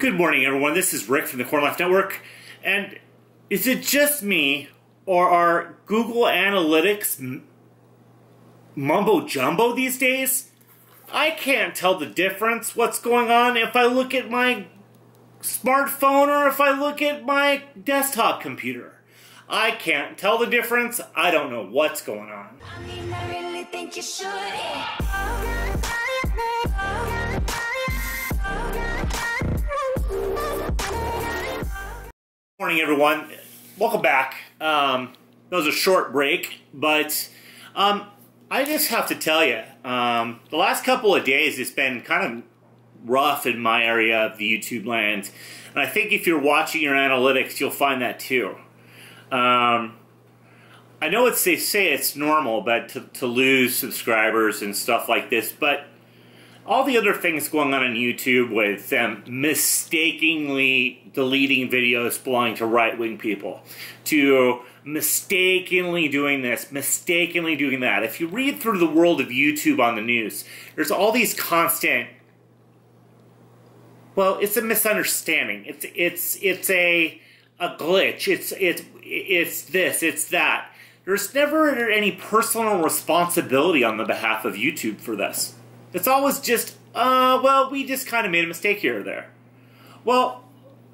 Good morning, everyone. This is Rick from the Corn Life Network. And is it just me, or are Google Analytics mumbo jumbo these days? I can't tell the difference what's going on if I look at my smartphone or if I look at my desktop computer. I can't tell the difference. I don't know what's going on. I mean, I really Morning, everyone. Welcome back. Um, that was a short break, but um, I just have to tell you, um, the last couple of days it's been kind of rough in my area of the YouTube land, and I think if you're watching your analytics, you'll find that too. Um, I know it's they say it's normal, but to, to lose subscribers and stuff like this, but all the other things going on on YouTube with them mistakenly deleting videos belonging to right-wing people, to mistakenly doing this, mistakenly doing that. If you read through the world of YouTube on the news, there's all these constant well, it's a misunderstanding. It's it's it's a a glitch. It's it's it's this, it's that. There's never any personal responsibility on the behalf of YouTube for this. It's always just, uh, well, we just kind of made a mistake here or there. Well,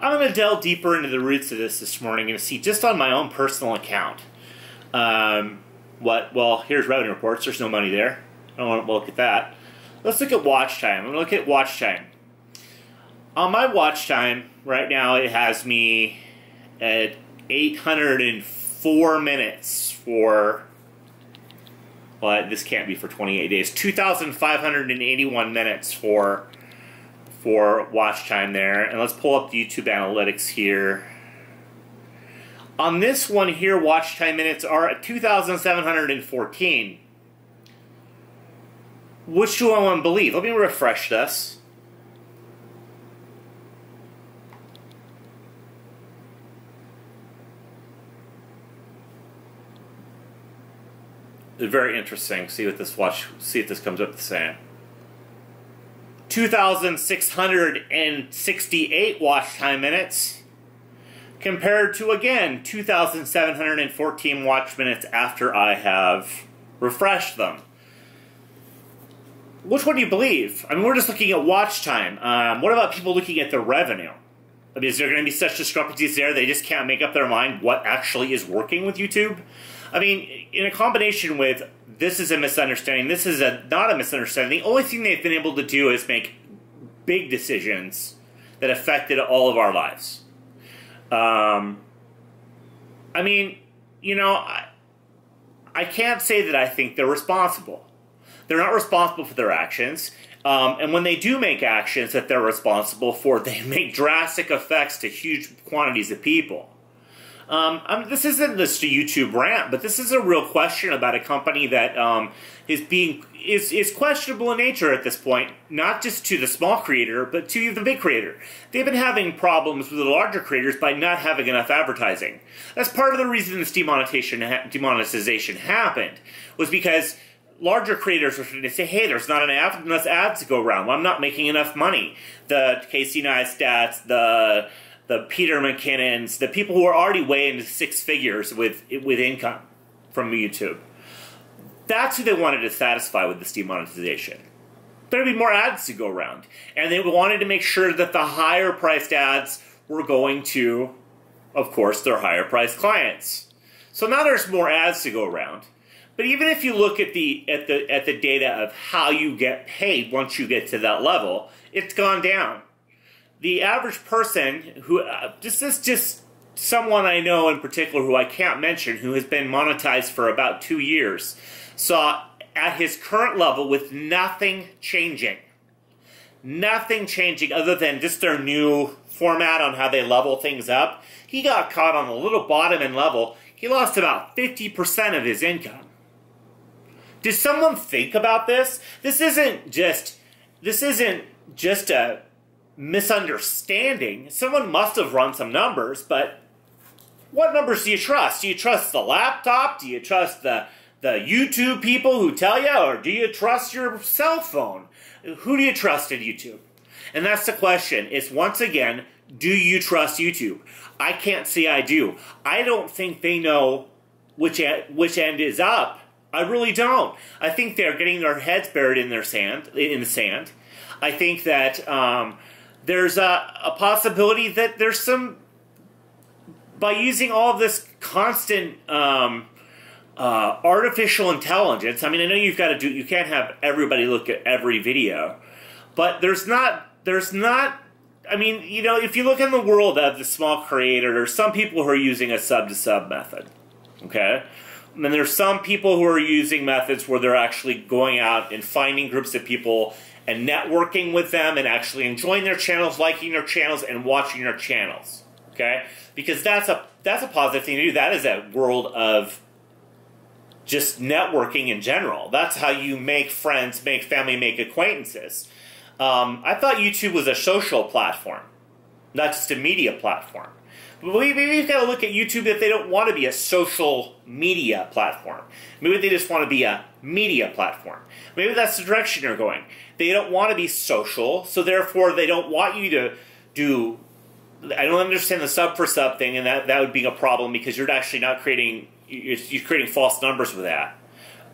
I'm going to delve deeper into the roots of this this morning and see just on my own personal account. Um, what, well, here's revenue reports. There's no money there. I don't want to look at that. Let's look at watch time. I'm going to look at watch time. On my watch time, right now, it has me at 804 minutes for but this can't be for 28 days. 2,581 minutes for for watch time there. And let's pull up the YouTube analytics here. On this one here, watch time minutes are at 2,714. Which do I want to believe? Let me refresh this. Very interesting. See what this watch. See if this comes up the same. 2,668 watch time minutes compared to again 2,714 watch minutes after I have refreshed them. Which one do you believe? I mean, we're just looking at watch time. Um, what about people looking at the revenue? I mean, is there going to be such discrepancies there they just can't make up their mind what actually is working with YouTube? I mean, in a combination with this is a misunderstanding, this is a not a misunderstanding. The only thing they've been able to do is make big decisions that affected all of our lives. Um, I mean, you know, I, I can't say that I think they're responsible. They're not responsible for their actions. Um, and when they do make actions that they're responsible for, they make drastic effects to huge quantities of people. Um, mean, this isn't just a YouTube rant, but this is a real question about a company that um, is being is is questionable in nature at this point. Not just to the small creator, but to the big creator. They've been having problems with the larger creators by not having enough advertising. That's part of the reason this demonetization demonetization happened was because larger creators are starting to say, hey, there's not enough ads to go around. Well, I'm not making enough money. The Casey Neistats, the the Peter McKinnons, the people who are already way into six figures with with income from YouTube. That's who they wanted to satisfy with this demonetization. There'd be more ads to go around, and they wanted to make sure that the higher priced ads were going to, of course, their higher priced clients. So now there's more ads to go around. But even if you look at the at the at the data of how you get paid once you get to that level, it's gone down the average person who uh, this is just someone I know in particular who I can't mention who has been monetized for about two years saw at his current level with nothing changing. Nothing changing other than just their new format on how they level things up. He got caught on the little bottom end level. He lost about 50% of his income. Did someone think about this? This isn't just this isn't just a misunderstanding. Someone must have run some numbers, but what numbers do you trust? Do you trust the laptop? Do you trust the the YouTube people who tell you, or do you trust your cell phone? Who do you trust in YouTube? And that's the question. Is once again, do you trust YouTube? I can't say I do. I don't think they know which end, which end is up. I really don't. I think they're getting their heads buried in their sand in the sand. I think that um, there's a, a possibility that there's some by using all this constant um, uh, artificial intelligence. I mean, I know you've got to do. You can't have everybody look at every video, but there's not. There's not. I mean, you know, if you look in the world of the small creator, there's some people who are using a sub to sub method. Okay. And then there's some people who are using methods where they're actually going out and finding groups of people and networking with them and actually enjoying their channels, liking their channels, and watching their channels. Okay? Because that's a that's a positive thing to do. That is a world of just networking in general. That's how you make friends, make family, make acquaintances. Um, I thought YouTube was a social platform, not just a media platform. Maybe we've got to look at YouTube if they don't want to be a social media platform. Maybe they just want to be a media platform. Maybe that's the direction you're going. They don't want to be social, so therefore they don't want you to do. I don't understand the sub for sub thing, and that, that would be a problem because you're actually not creating you're, you're creating false numbers with that.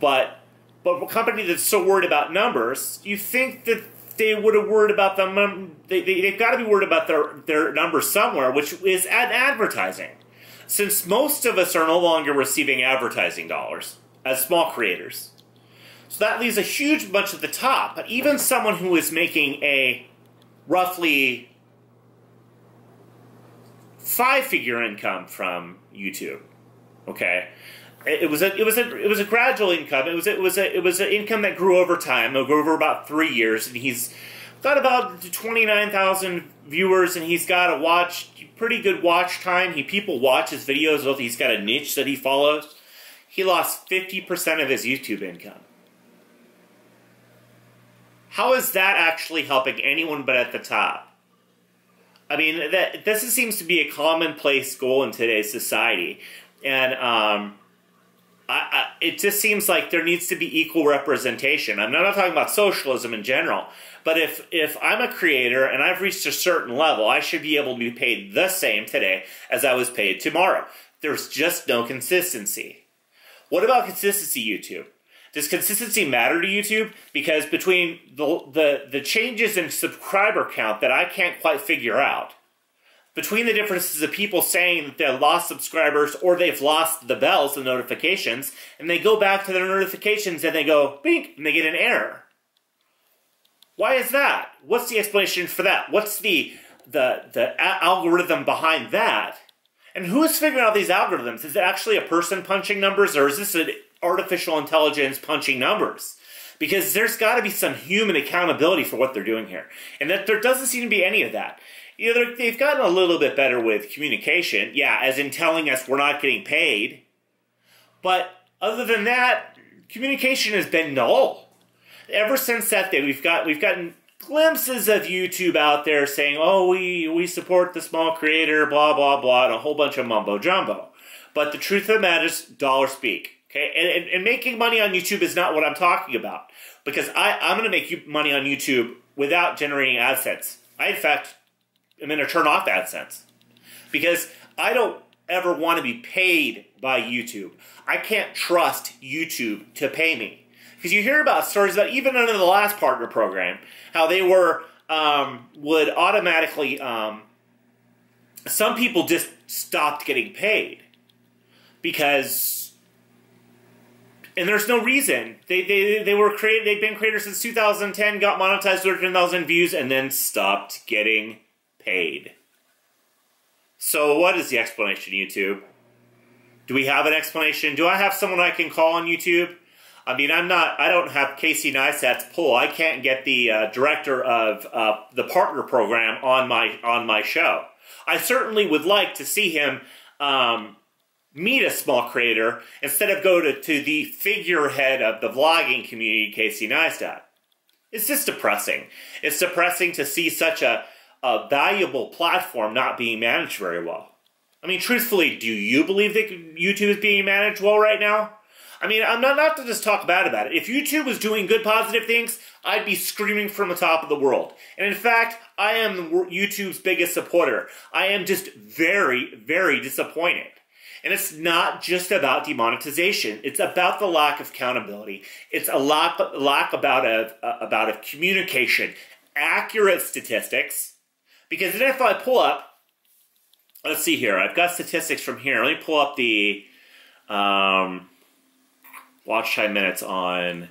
But but a company that's so worried about numbers, you think that they would have worried about them. They, they, have got to be worried about their, their numbers somewhere, which is at advertising. Since most of us are no longer receiving advertising dollars as small creators. So that leaves a huge bunch at the top. But even someone who is making a roughly five figure income from YouTube Okay, it was a it was a it was a gradual income. It was it was a it was an income that grew over time. It grew over about three years, and he's got about twenty nine thousand viewers, and he's got a watch pretty good watch time. He people watch his videos. He's got a niche that he follows. He lost fifty percent of his YouTube income. How is that actually helping anyone but at the top? I mean, that this seems to be a commonplace goal in today's society and um, I, I, it just seems like there needs to be equal representation. I'm not talking about socialism in general, but if if I'm a creator and I've reached a certain level, I should be able to be paid the same today as I was paid tomorrow. There's just no consistency. What about consistency, YouTube? Does consistency matter to YouTube? Because between the, the, the changes in subscriber count that I can't quite figure out, between the differences of people saying that they've lost subscribers or they've lost the bells, the notifications, and they go back to their notifications and they go, bink, and they get an error. Why is that? What's the explanation for that? What's the, the, the algorithm behind that? And who is figuring out these algorithms? Is it actually a person punching numbers or is this an artificial intelligence punching numbers? Because there's got to be some human accountability for what they're doing here. And that there doesn't seem to be any of that you know, they've gotten a little bit better with communication. Yeah, as in telling us we're not getting paid. But other than that, communication has been null. Ever since that day, we've got we've gotten glimpses of YouTube out there saying, "Oh, we we support the small creator," blah blah blah, and a whole bunch of mumbo jumbo. But the truth of the matter is, dollar speak. Okay, and, and, and making money on YouTube is not what I'm talking about because I I'm going to make you money on YouTube without generating AdSense. I in fact I'm going to turn off AdSense because I don't ever want to be paid by YouTube. I can't trust YouTube to pay me because you hear about stories that even under the last partner program, how they were um, would automatically. Um, some people just stopped getting paid because and there's no reason. They, they, they were created, they've been creators since 2010, got monetized with 10,000 views, and then stopped getting paid. So, what is the explanation, YouTube? Do we have an explanation? Do I have someone I can call on YouTube? I mean, I'm not, I don't have Casey Neistat's pull. I can't get the uh, director of uh, the partner program on my, on my show. I certainly would like to see him um, meet a small creator instead of go to, to the figurehead of the vlogging community, Casey Neistat. It's just depressing. It's depressing to see such a a valuable platform not being managed very well. I mean, truthfully, do you believe that YouTube is being managed well right now? I mean, I'm not, not to just talk bad about it. If YouTube was doing good, positive things, I'd be screaming from the top of the world. And in fact, I am YouTube's biggest supporter. I am just very, very disappointed. And it's not just about demonetization. It's about the lack of accountability. It's a lack, lack about a, uh, about a communication, accurate statistics. Because then if I pull up, let's see here. I've got statistics from here. Let me pull up the um, watch time minutes on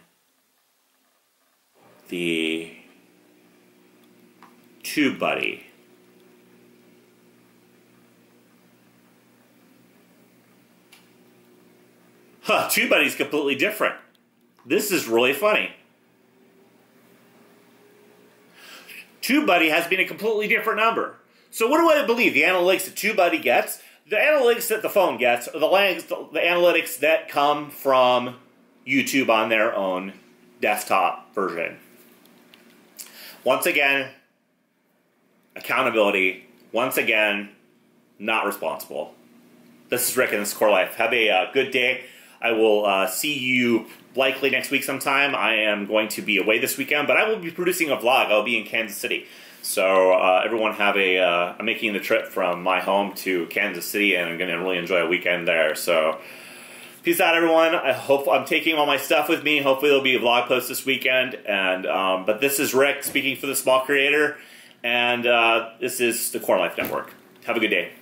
the TubeBuddy. Huh, TubeBuddy's completely different. This is really funny. TubeBuddy has been a completely different number. So what do I believe? The analytics that TubeBuddy gets, the analytics that the phone gets, the, the analytics that come from YouTube on their own desktop version. Once again, accountability. Once again, not responsible. This is Rick and this is Corn Life. Have a uh, good day. I will uh, see you likely next week sometime. I am going to be away this weekend, but I will be producing a vlog. I'll be in Kansas City. So uh, everyone have a, uh, I'm making the trip from my home to Kansas City and I'm going to really enjoy a weekend there. So peace out everyone. I hope I'm taking all my stuff with me. Hopefully there'll be a vlog post this weekend. And um, But this is Rick speaking for the Small Creator and uh, this is the Corn Life Network. Have a good day.